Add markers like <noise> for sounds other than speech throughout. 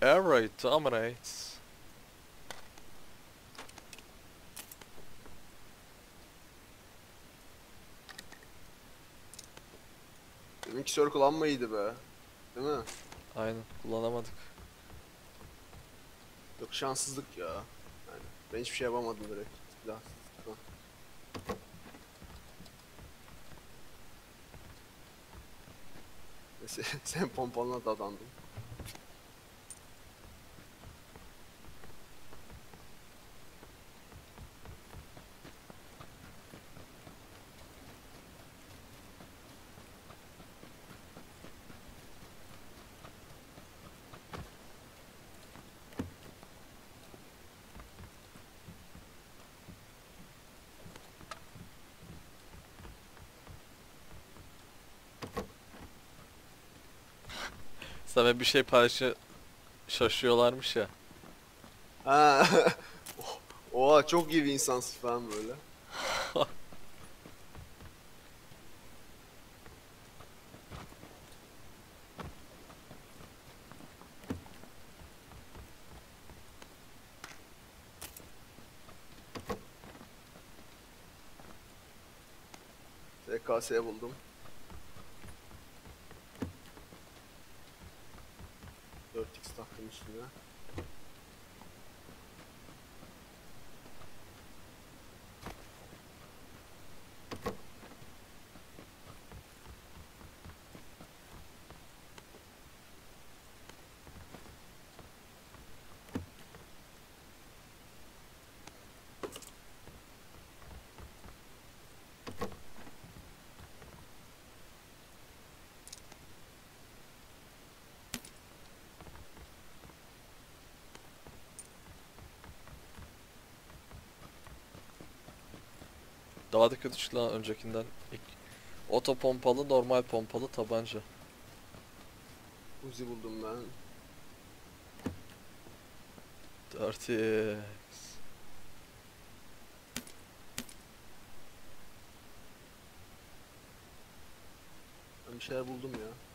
Raid dominates. Amma iyiydi be. Değil mi? Aynen kullanamadık. Yok şanssızlık ya. Yani ben hiçbir şey yapamadım direkt. Neyse <laughs> sen pompalına dadandın. Sana bir şey paylaşı şaşıyorlarmış ya. Ha. Oh, <laughs> Oha çok iyi bir insansın falan böyle. <laughs> TKS buldum. 4x taktım Daha da kötü çıktı lan öncekinden. İlk oto pompalı, normal pompalı tabanca. Uzi buldum ben. 4x. Ben bir şeyler buldum ya.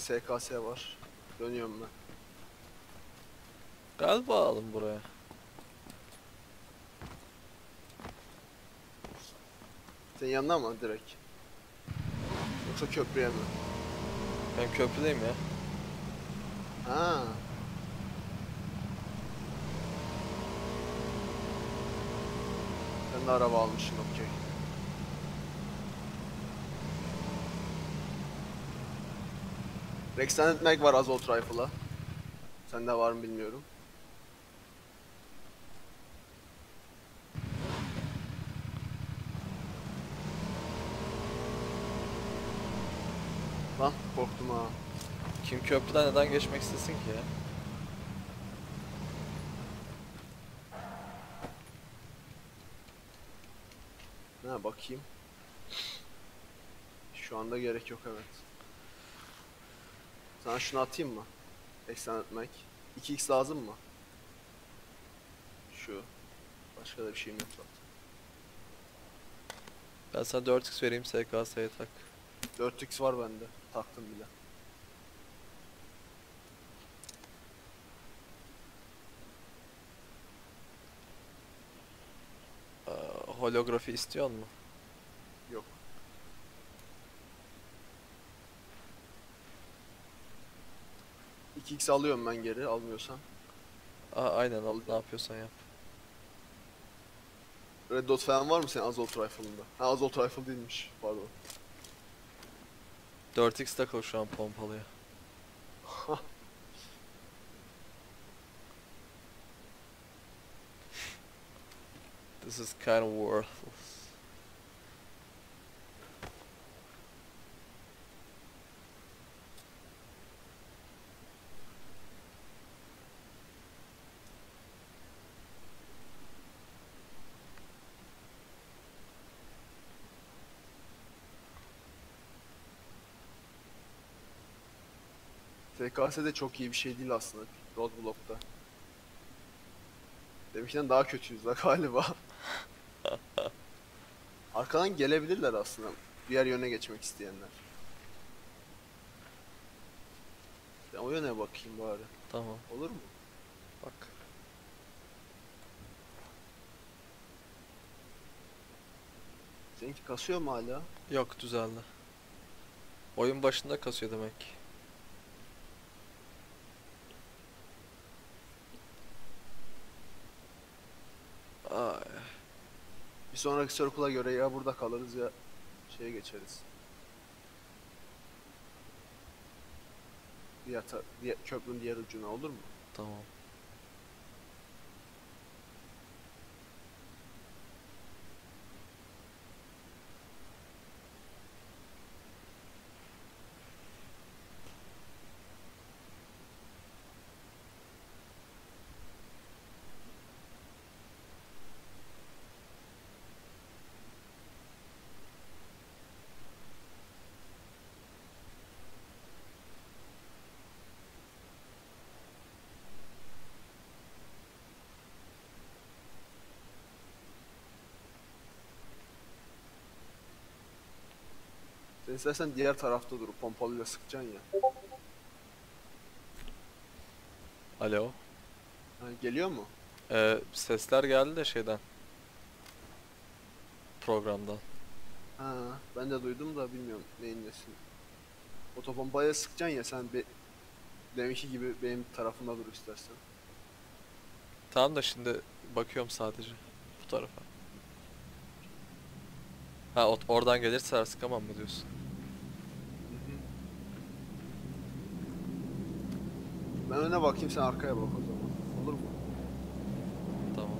Uzi SKS var. Dönüyorum ben. Galiba alın buraya. Senin yanına mı direkt? Yoksa köprüye mi? Ben köprüdeyim ya. Ha. Ben de araba almışım okey. Rextended Mag var Assault Rifle'a. Sende var mı bilmiyorum. Lan korktum ha. Kim köprüden neden geçmek istesin ki ya? Ha bakayım. Şu anda gerek yok evet. Sana şunu atayım mı? Eksen etmek. 2x lazım mı? Şu. Başka da bir şeyim yok zaten. Ben sana 4x vereyim SKS'ye tak. 4x var bende. Taktım bile. Aa, holografi istiyor mu? 2x alıyorum ben geri almıyorsan. Aa, aynen al ne yapıyorsan yap. Red dot falan var mı senin Azolt Rifle'ında? Ha Azolt Rifle değilmiş pardon. 4x takıl şu an pompalıya. <laughs> This is kind of worthless. FKS de çok iyi bir şey değil aslında Roadblock'ta. Deminkinden daha kötüyüz la <laughs> galiba. Arkadan gelebilirler aslında. Diğer yöne geçmek isteyenler. Ben o yöne bakayım bari. Tamam Olur mu? bak. Seninki kasıyor mu hala? Yok düzeldi. Oyun başında kasıyor demek. ki. Ay, Bir sonraki circle'a göre ya burada kalırız ya şeye geçeriz. Diğer, diğer köprünün diğer ucuna olur mu? tamam. İstersen diğer tarafta durup pompalıyla sıkacaksın ya. Alo. Ha, geliyor mu? Ee, sesler geldi de şeyden. Programdan. Ha, ben de duydum da bilmiyorum neyin nesin. Otopompaya sıkacaksın ya sen bir deminki gibi benim tarafımda dur istersen. Tamam da şimdi bakıyorum sadece bu tarafa. Ha oradan gelirse sıkamam mı diyorsun? Ben öne bakayım sen arkaya bak o zaman. Olur mu? Tamam.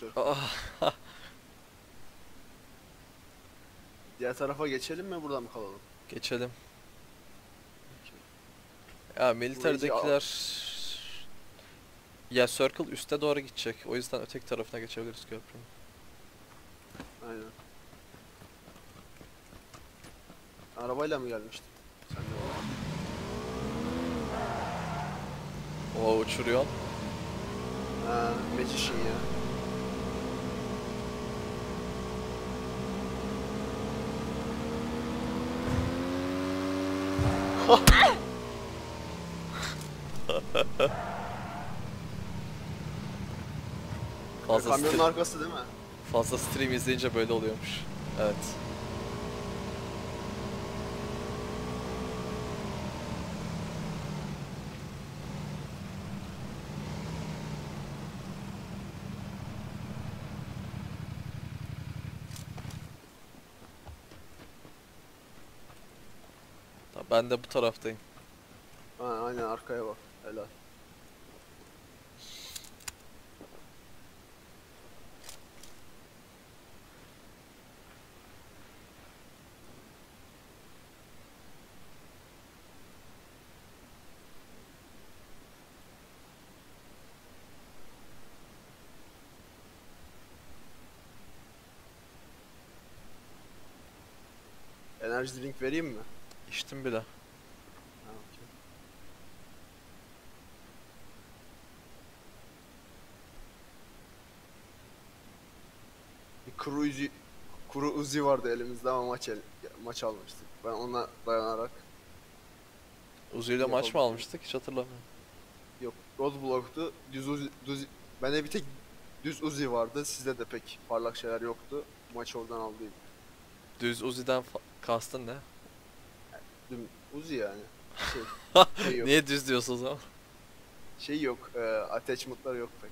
Sefer. Aa, <laughs> Diğer tarafa geçelim mi burada mı kalalım? geçelim. Ya militerdekiler ya circle üste doğru gidecek. O yüzden öteki tarafına geçebiliriz köprünün. Aynen. Arabayla mı gelmiştin? Sen de var. O uçuruyor. Ha, Magician ya. Fazla, Kamyonun arkası değil mi? fazla stream izleyince böyle oluyormuş. Evet. Tamam, ben de bu taraftayım. Ha, aynen arkaya bak. Helal. Enerji drink vereyim mi? İçtim. Ha, okey. Bir cruise kuru Uzi vardı elimizde ama maç el, maç almıştık. Ben ona dayanarak Uzi ile maç mı almıştık hiç hatırlamıyorum. yok roadblock'tu. Düz Uzi, düz, bende bir tek düz Uzi vardı. Sizde de pek parlak şeyler yoktu. Maçı oradan aldıydım. Düz Uzi'den kastın ne? Düm Uzi yani. Şey, <laughs> şey yok. Niye düz diyorsun o zaman? Şey yok. E, attachment'lar yok pek.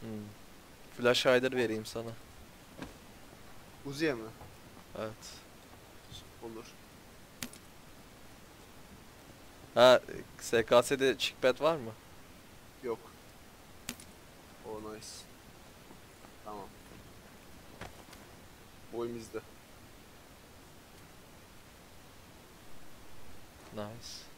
Hmm. Flash hider vereyim sana. Uzi'ye mi? Evet. Olur. Ha SKS'de chickpad var mı? Yok. Oh nice. Tamam. Boyum bizde. Nice.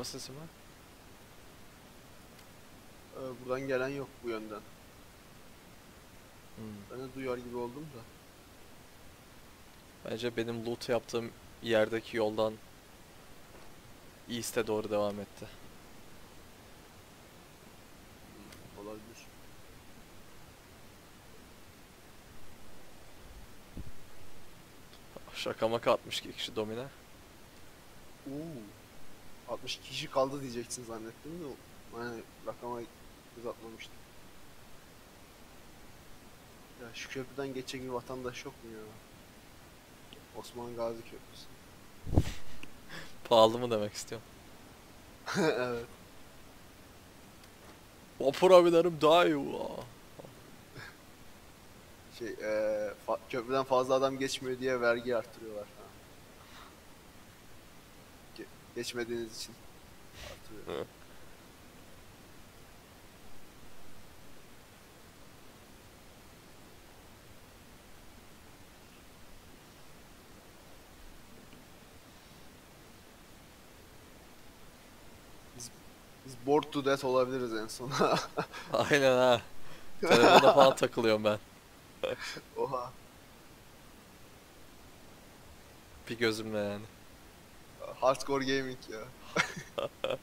Araba sesi mi? Ee, buradan gelen yok bu yönden. Hmm. Ben de duyar gibi oldum da. Bence benim loot yaptığım yerdeki yoldan East'e doğru devam etti. Hmm, olabilir. Şaka maka 62 kişi domine. Uuu. 60 kişi kaldı diyeceksin zannettim de. Yani rakama göz atmamıştım. Ya şu köprüden geçecek bir vatandaş yok mu ya? Osman Gazi Köprüsü. <laughs> Pahalı mı demek istiyorum. <laughs> evet. Vapur abilerim daha iyi. Aa. Şey, eee fa- köprüden fazla adam geçmiyor diye vergi arttırıyorlar geçmediğiniz için artırıyor. Hı. Biz bored to death olabiliriz en son. <laughs> Aynen ha. Telefonda falan takılıyorum ben. Oha. Bir gözümle yani. Hardcore gaming ya. <laughs>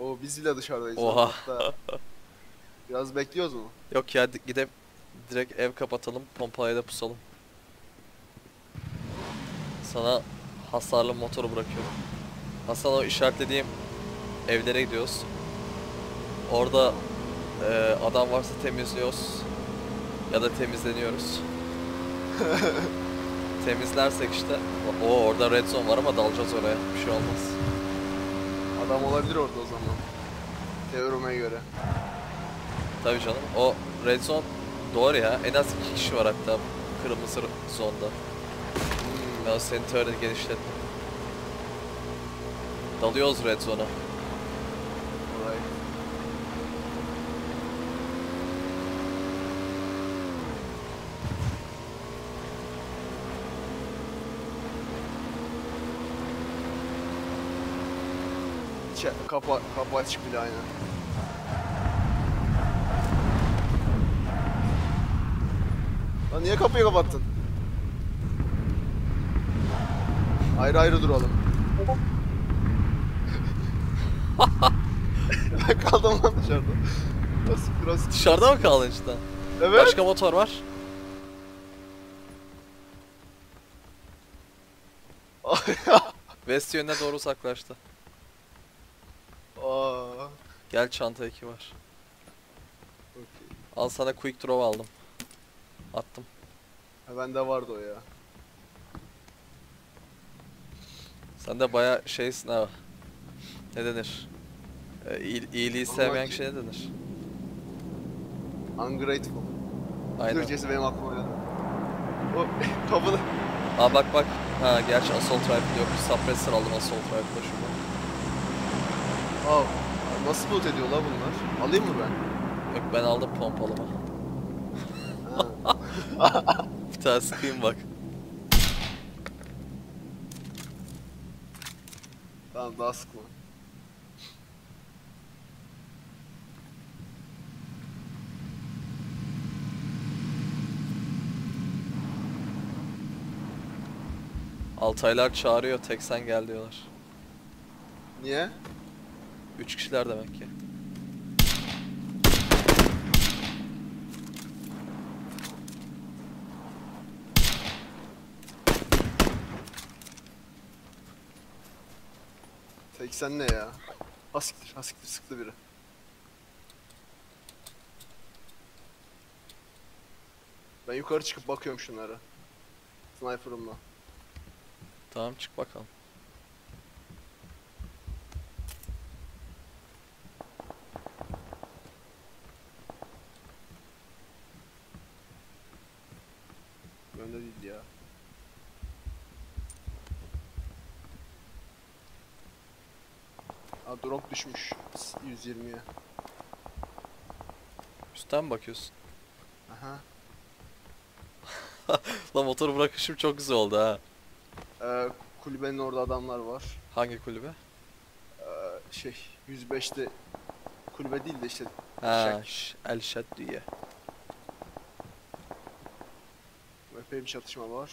o biz bile dışarıdayız. Oha. hatta. Biraz bekliyoruz mu? Yok ya di- gidip direkt ev kapatalım, pompayla da pusalım. Sana hasarlı motoru bırakıyorum. Hasan o işaretlediğim evlere gidiyoruz. Orada eee, adam varsa temizliyoruz. Ya da temizleniyoruz. <laughs> Temizlersek işte. O orada red zone var ama dalacağız oraya. Bir şey olmaz. Adam olabilir orada o zaman. Teorime göre. Tabii canım. O red zone doğru ya. En az iki kişi var hatta kırmızı zonda. Hmm. Ben o senin teorini genişlettim. Dalıyoruz red zone'a. Olay. İçe, kapı, açık bile aynen. Lan niye kapıyı kapattın? Ayrı ayrı duralım. <laughs> ben kaldım lan dışarıda. Nasıl biraz... Dışarıda mı kaldın cidden? Evet. Başka motor var. <laughs> West yönüne doğru uzaklaştı. Gel çanta 2 var. okey. Al sana quick draw aldım. Attım. Ha, bende vardı o ya. Sen de baya şeysin ha. Ne denir? Ee, iyi- iyiliği sevmeyen kişiye ne denir? Ungrateful. Aynen. Türkçesi benim aklıma geldi. O <laughs> kapıda. Aa bak bak. Ha gerçi assault rifle yok. Suppressor aldım assault rifle'da şurada. Aa, nasıl loot ediyor la bunlar? Alayım mı ben? Yok ben aldım pompalımı. Ha. <laughs> Bir tane sıkayım bak. tamam daha sıkma. Altaylar çağırıyor tek sen gel diyorlar. Niye? Üç kişiler demek ki. Tek sen ne ya? Hasiktir, hasiktir sıktı biri. Ben yukarı çıkıp bakıyorum şunlara. Sniper'ımla. Tamam çık bakalım. Önde değil ya. Aa drop düşmüş 120'ye. Üstten mi bakıyorsun? Aha. <laughs> Lan motoru bırakışım çok güzel oldu ha. Ee, kulübenin orada adamlar var. Hangi kulübe? Ee, şey 105'te kulübe değil de işte Ha, El Şeddiye. epey bir çatışma var.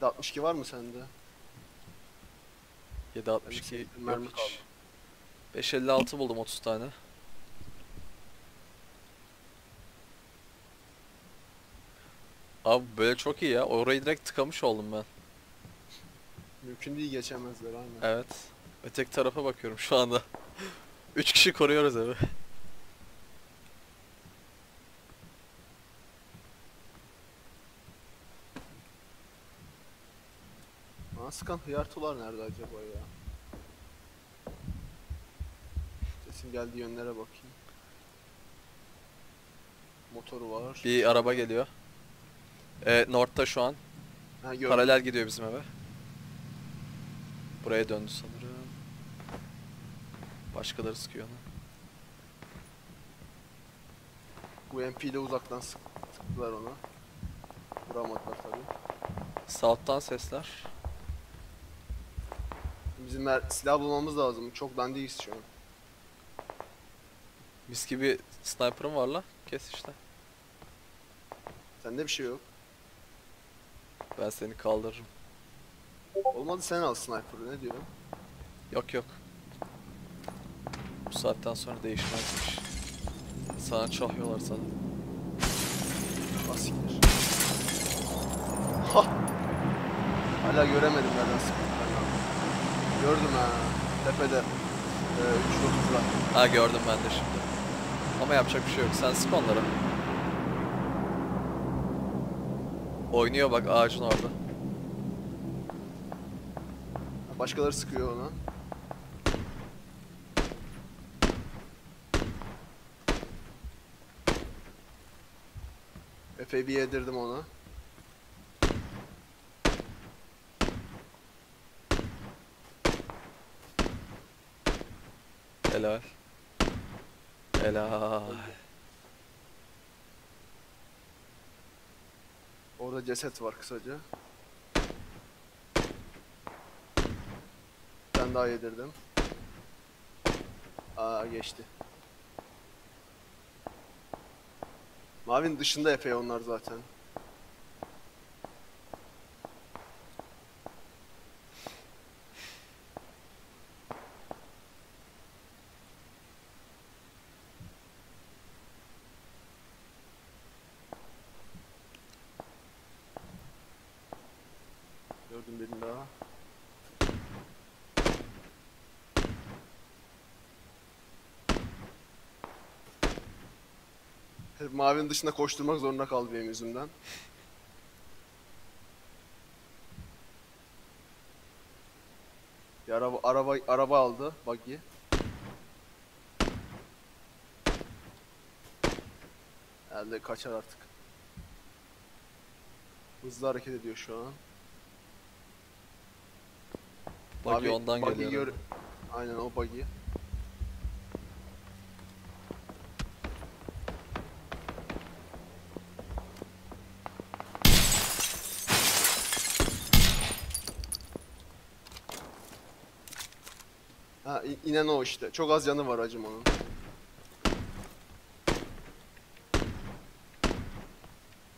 ...762 var mı sende? 762 Benim yok mermi kaldı. 556 buldum 30 tane. Abi böyle çok iyi ya. Orayı direkt tıkamış oldum ben. Mümkün değil geçemezler aynen. Evet. Öteki tarafa bakıyorum şu anda. <laughs> 3 kişi koruyoruz evi. Aa, sıkan hıyartular nerede acaba ya? Sesin geldiği yönlere bakayım. Motoru var. Bir araba geliyor. Ee, North'ta şu an. Ha, gördüm. Paralel gidiyor bizim eve. Buraya döndü sanırım. Başkaları sıkıyor onu. Bu MP ile uzaktan sık sıktılar ona. Vuramadılar tabii. South'tan sesler. Bizim silah bulmamız lazım. Çok dandiyiz şu an. Mis gibi sniper'ım var la. Kes işte. Sende bir şey yok. Ben seni kaldırırım. Olmadı sen al sniper'ı ne diyorum? Yok yok. Bu saatten sonra değişmezmiş. Sana çahıyorlar sana. Asiktir. Ha! Hala göremedim nereden sıktıklarını. Gördüm ha. Tepede. Ee, 330'da. Ha gördüm ben de şimdi. Ama yapacak bir şey yok. Sen sık onları. Oynuyor bak ağacın orada. Başkaları sıkıyor ona. Epey bir yedirdim ona. Helal. Helal. Orada ceset var kısaca. Ben daha yedirdim. Aa geçti. Mavinin dışında epey onlar zaten. Gördüm birini daha. Hep mavinin dışında koşturmak zorunda kaldı benim yüzümden. Bir araba araba araba aldı buggy. Herhalde kaçar artık. Hızlı hareket ediyor şu an. Buggy Abi, ondan buggy geliyor. Aynen o buggy. Ha i- inen o işte. Çok az canı var acım onun.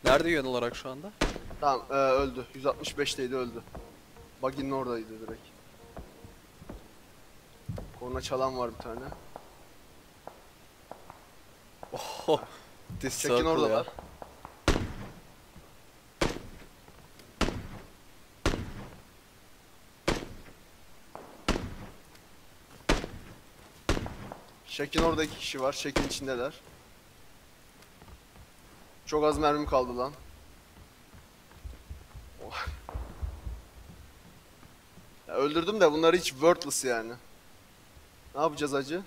Nerede yön olarak şu anda? Tamam e, öldü. 165'teydi öldü. Buggy'nin oradaydı direkt. Korna çalan var bir tane. Oh, this Çekin orada ya. Şekin orada iki kişi var. Şekin içindeler. Çok az mermi kaldı lan. Oh. Ya öldürdüm de bunlar hiç worthless yani. Ne yapacağız acı?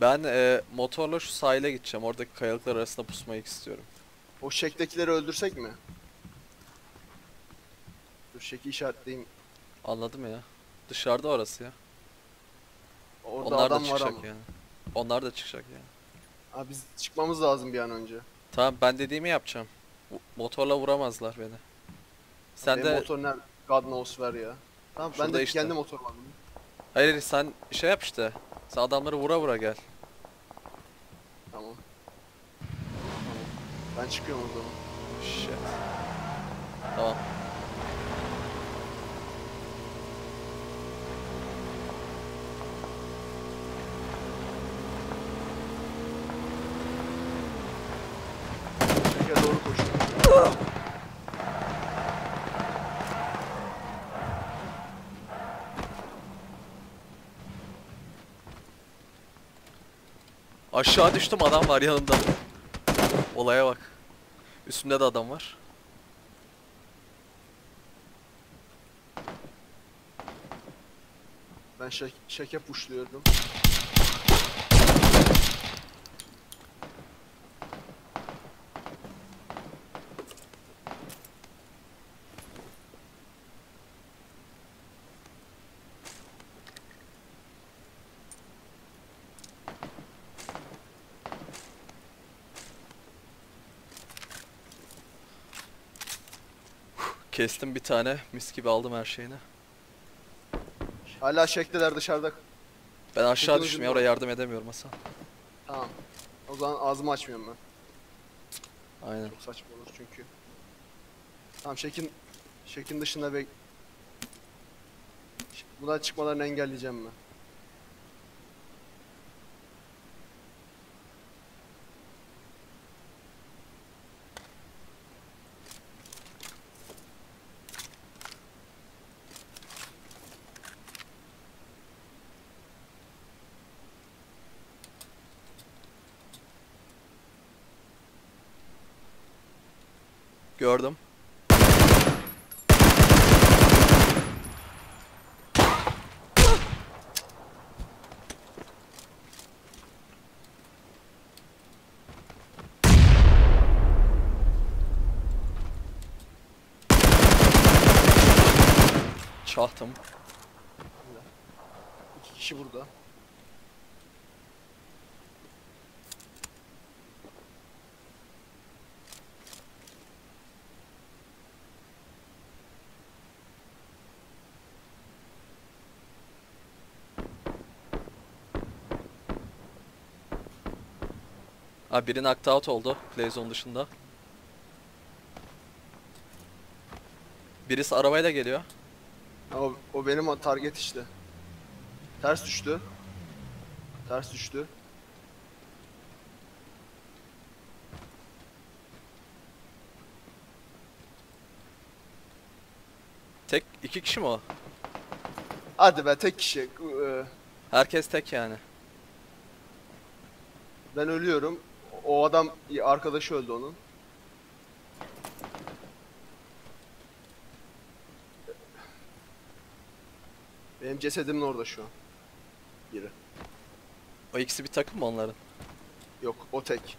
Ben e, motorla şu sahile gideceğim. Oradaki kayalıklar arasında pusmayı istiyorum. O şektekileri öldürsek mi? Dur şeki işaretleyeyim. Anladım ya. Dışarıda orası ya. Orada Onlar da adam var çıkacak ama. yani. Onlar da çıkacak yani. Abi biz çıkmamız lazım bir an önce. Tamam ben dediğimi yapacağım. Bu- Motorla vuramazlar beni. Sen Benim de motor nerede? God knows ver ya. Tamam ben Şurada de işte. kendi motorum aldım. hayır hayır, sen şey yap işte. Sen adamları vura vura gel. Tamam. Tamam. Ben çıkıyorum o zaman. Shit. Tamam. Aşağı düştüm adam var yanımda. Olaya bak. Üstümde de adam var. Ben şek şeke pushluyorum. Kestim bir tane. Mis gibi aldım her şeyini. Hala şekteler dışarıda. Ben aşağı Peki, düştüm ya oraya yardım edemiyorum Hasan. Tamam. O zaman ağzımı açmıyorum ben. Aynen. Çok saçma olur çünkü. Tamam şekin şekin dışında bek Bunlar çıkmalarını engelleyeceğim ben. Gördüm. Çahtım. İki kişi burada. Ha biri knocked out oldu Playzone dışında. Birisi arabayla geliyor. O, o benim target işte. Ters düştü. Ters düştü. Tek iki kişi mi o? Hadi be tek kişi. Ee, Herkes tek yani. Ben ölüyorum. O adam arkadaşı öldü onun. Benim cesedimin orada şu an. Biri. O ikisi bir takım mı onların? Yok o tek.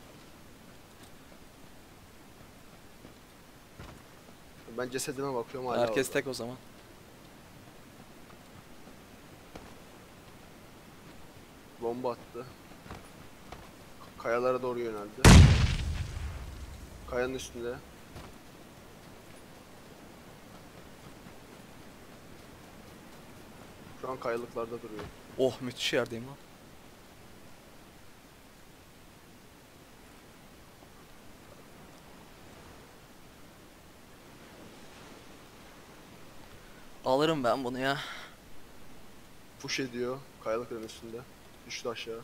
Ben cesedime bakıyorum hala Herkes orada. tek o zaman. Bomba attı. Kayalara doğru yöneldi. Kayanın üstünde. Şu an kayalıklarda duruyor. Oh müthiş yerdeyim lan. Alırım ben bunu ya. Push ediyor kayalıkların üstünde. Düştü aşağı.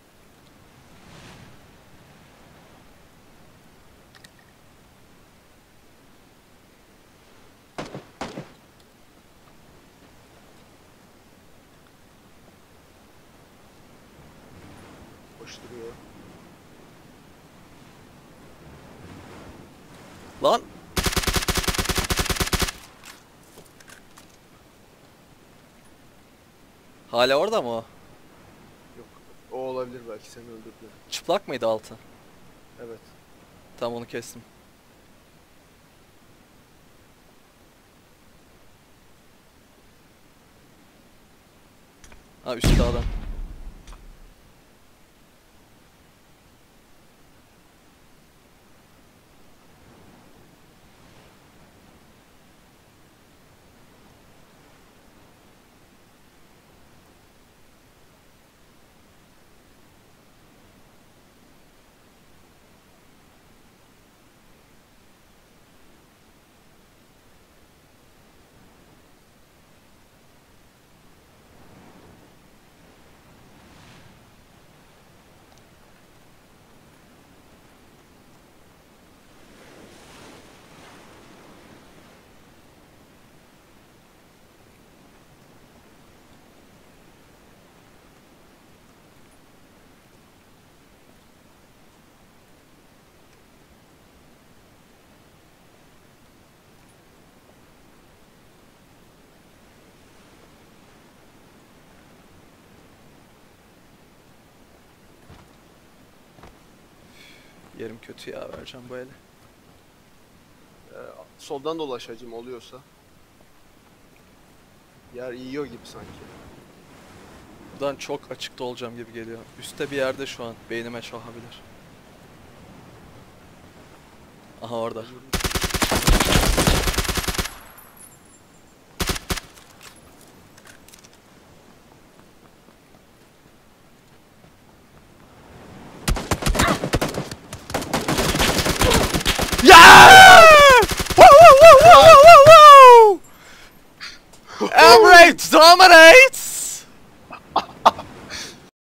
Koşturuyor. Lan! Hala orada mı o? Yok. O olabilir belki seni öldürdü. Çıplak mıydı altı? Evet. Tamam onu kestim. Ha üstte adam. Yerim kötü ya vereceğim bu ele. Ee, soldan dolaşacağım oluyorsa. Yer yiyor gibi sanki. Buradan çok açıkta olacağım gibi geliyor. Üste bir yerde şu an. Beynime çalabilir. Aha orada. comedy.